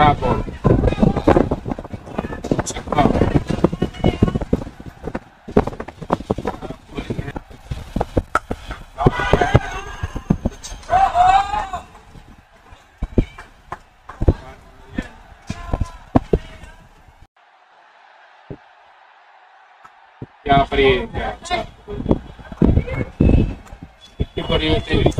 Krakow. Ya, free. Ya, free. Itu free.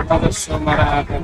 Obrigado, senhor Maraga.